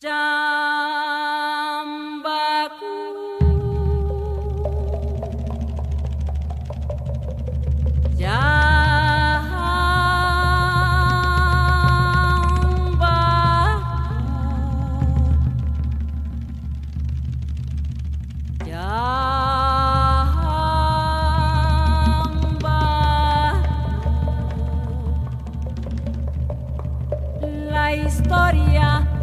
La historia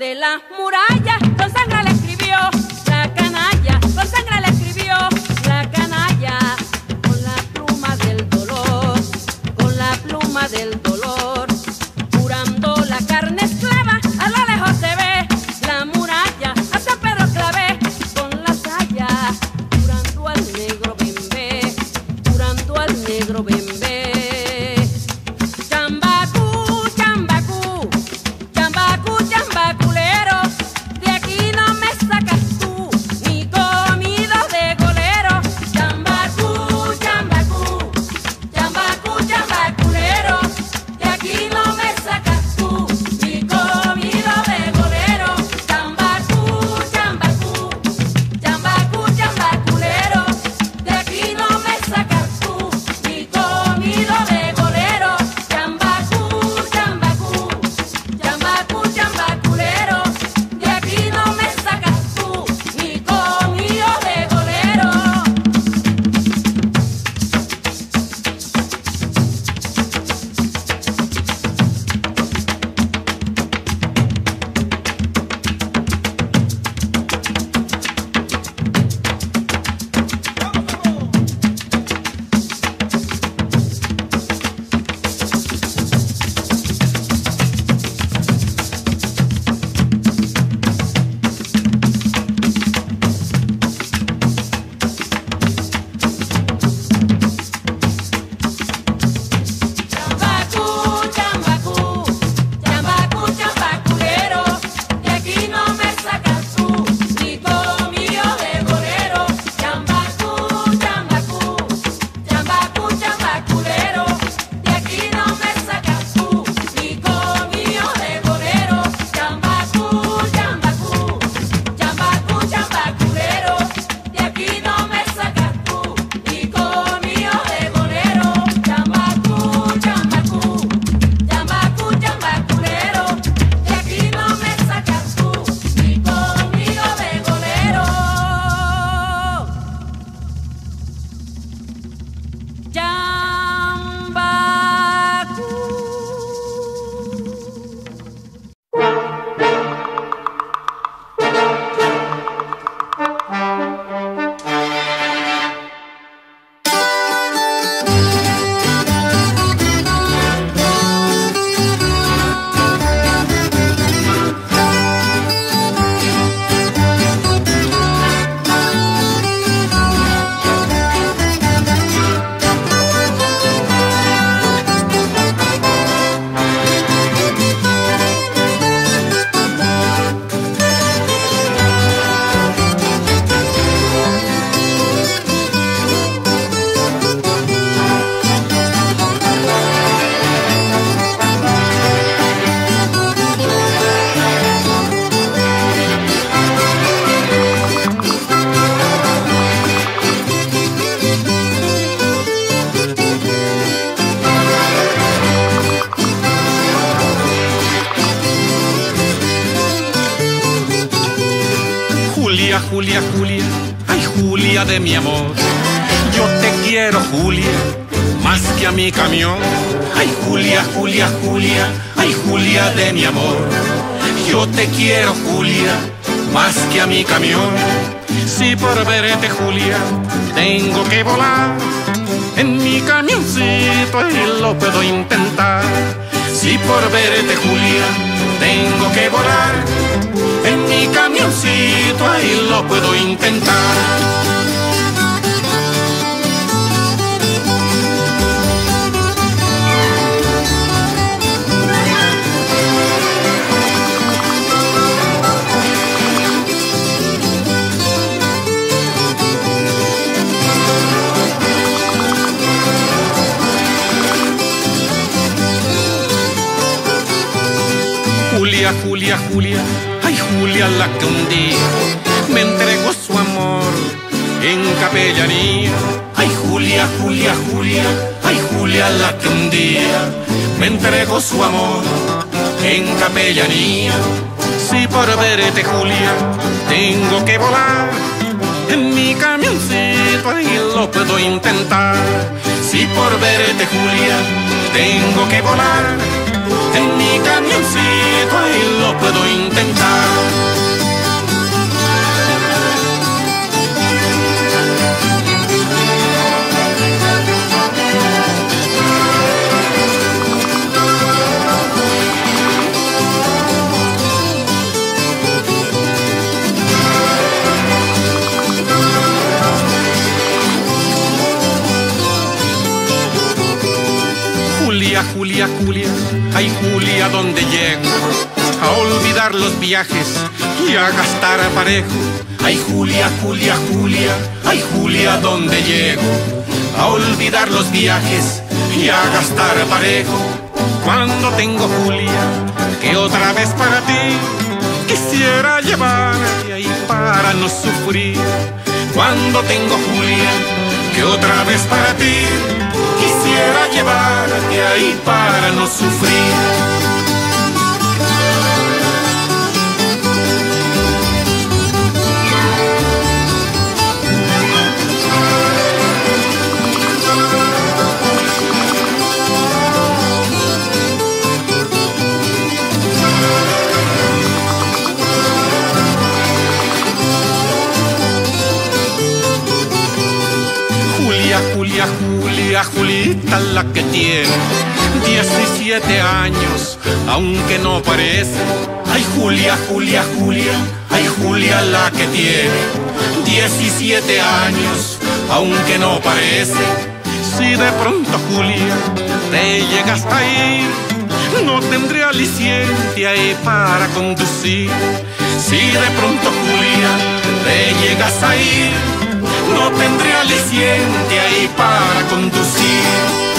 de las murallas, con sangre le escribió la canalla, con sangre le escribió la canalla, con la pluma del dolor, con la pluma del dolor, Julia de mi amor. Yo te quiero, Julia, más que a mi camión. Ay, Julia, Julia, Julia, ay, Julia de mi amor. Yo te quiero, Julia, más que a mi camión. Si por verte, Julia, tengo que volar en mi camioncito y lo puedo intentar. Si por verte, Julia, tengo que volar mi camioncito, ahí lo puedo intentar. Julia, Julia, ay Julia la que un día me entregó su amor en capellanía. Ay Julia, Julia, Julia, ay Julia la que un día me entregó su amor en capellanía. Si por verte Julia tengo que volar en mi camioncito ahí lo puedo intentar. Si por verte Julia tengo que volar en mi camioncito ahí lo puedo intentar. Ay Julia, ¿dónde llego? A olvidar los viajes y a gastar a parejo. Ay Julia, Julia, Julia, ay Julia, ¿dónde llego? A olvidar los viajes y a gastar a parejo. Cuando tengo Julia, que otra vez para ti quisiera llevarte ahí para no sufrir. Cuando tengo Julia, que otra vez para ti quisiera llevarte ahí para no sufrir. La que tiene 17 años, aunque no parece. Ay, Julia, Julia, Julia, ay, Julia la que tiene 17 años, aunque no parece. Si de pronto, Julia, te llegas a ir, no tendré aliciente ahí para conducir. Si de pronto, Julia, te llegas a ir, no tendré aliciente ahí para conducir.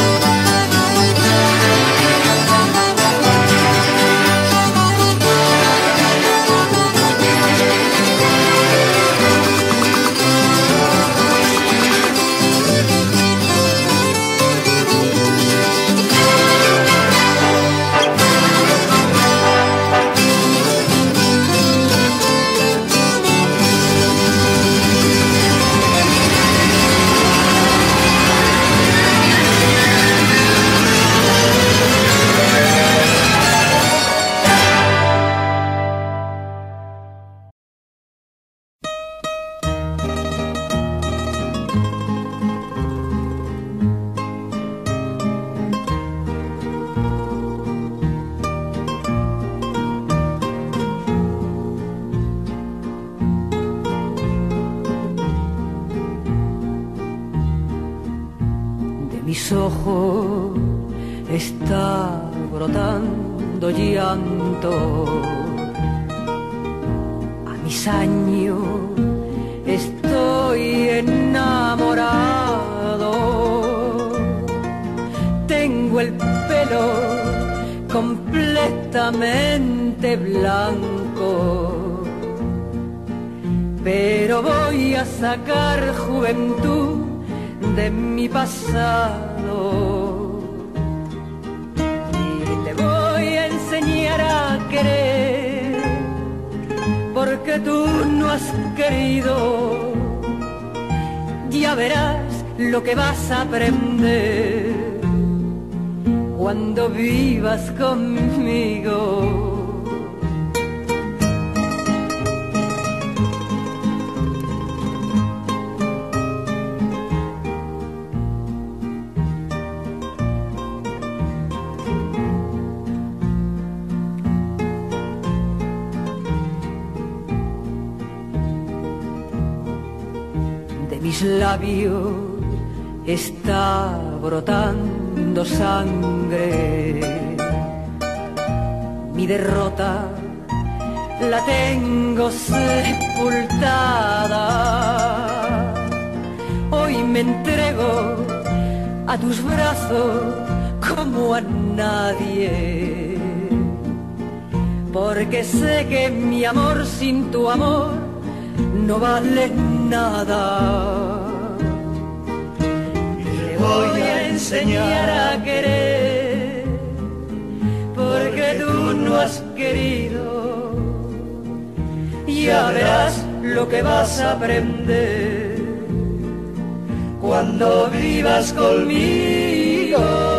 Mis ojos está brotando llanto. A mis años estoy enamorado. Tengo el pelo completamente blanco. Pero voy a sacar juventud de mi pasado y te voy a enseñar a querer porque tú no has querido ya verás lo que vas a aprender cuando vivas conmigo. Mis labios está brotando sangre. Mi derrota la tengo sepultada. Hoy me entrego a tus brazos como a nadie. Porque sé que mi amor sin tu amor no vale nada. Enseñar a querer, porque tú no has querido. Ya verás lo que vas a aprender cuando vivas conmigo.